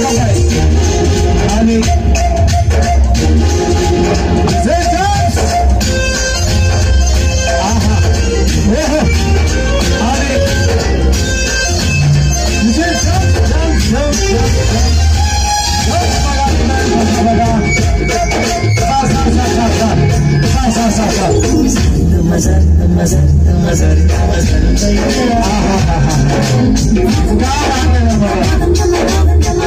Got it.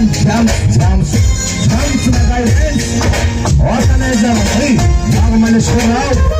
jump, jump, jump. Jump to my. Organize them. Hey, young man.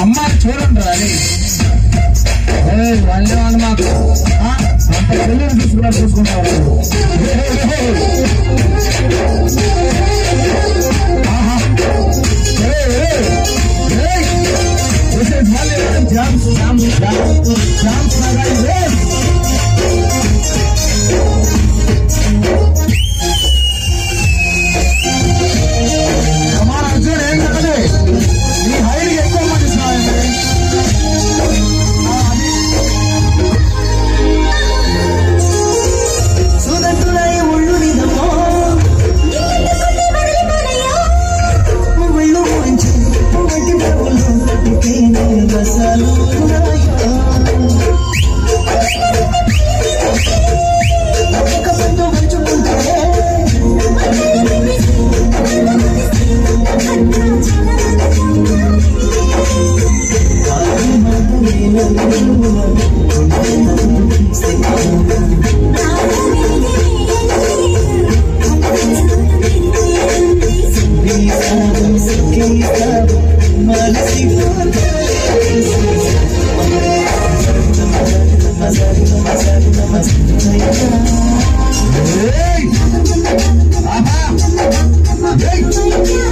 అమ్మాయి చూడండి అది అరే వాళ్ళు మాకు. అంత పెళ్ళిని తీసుకున్నారు చూసుకుంటారు. in the sun. my God.